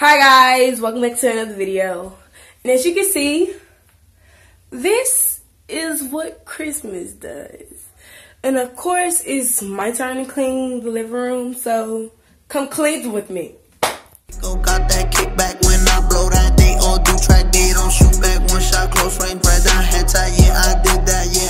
Hi guys, welcome back to another video. And as you can see, this is what Christmas does. And of course, it's my turn to clean the living room, so come clean with me. Go got that when I blow that. They all do track, they don't shoot back. One shot, close range, right down head. Yeah, I did that. Yeah,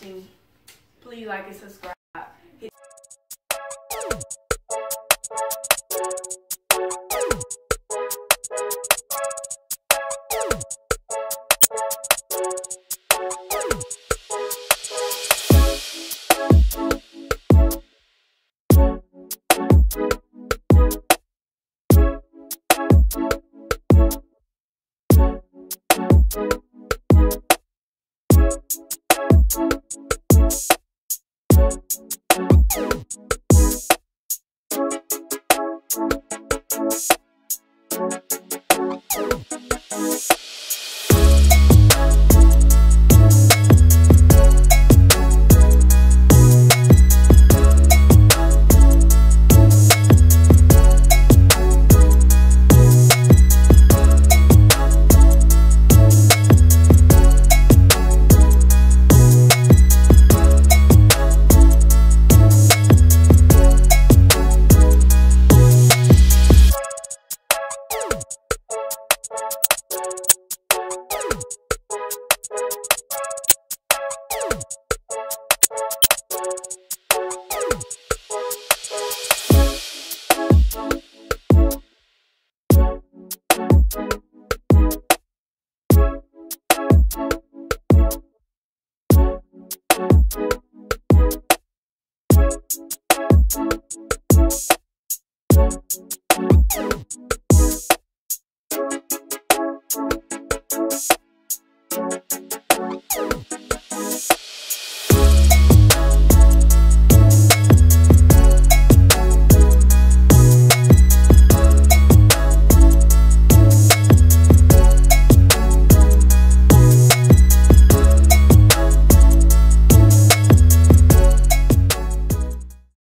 watching. Please like and subscribe. Hit Thank you.